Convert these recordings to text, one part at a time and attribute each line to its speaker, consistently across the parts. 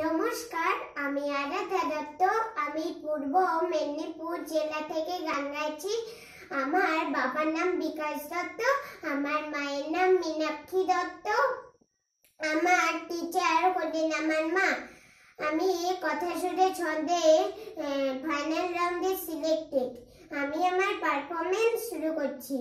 Speaker 1: নমস্কার, আমি আরাধা দত্ত। আমি পূর্ব মেদিনীপুর জেলা থেকে গান গাইছি। আমার বাবার নাম বিকাশ দত্ত, আমার মায়ের নাম মীনাক্ষী দত্ত। আমার টিচার হলেন আমার মা। আমি কথা সুরে ছন্দে ফাইনাল রাউন্ডে সিলেক্টেড আমি আমার পারফরমেন্স শুরু করছি।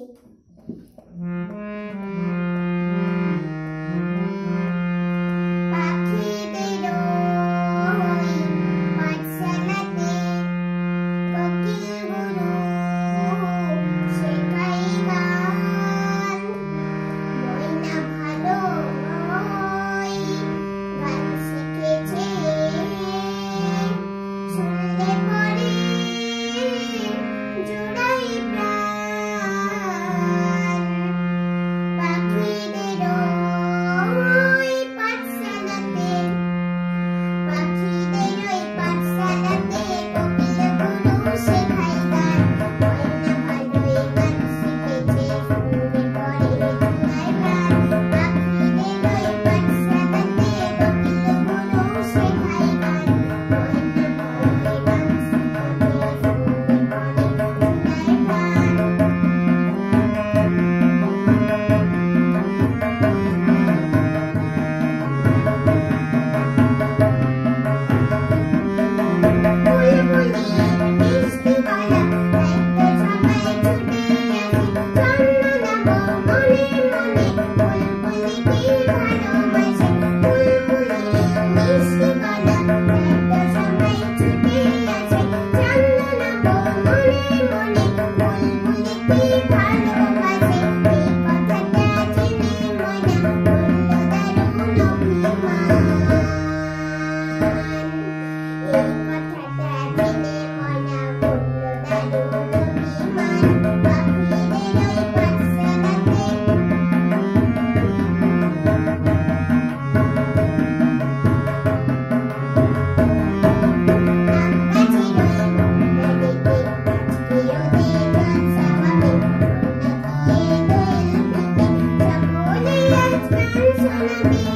Speaker 1: Thank you.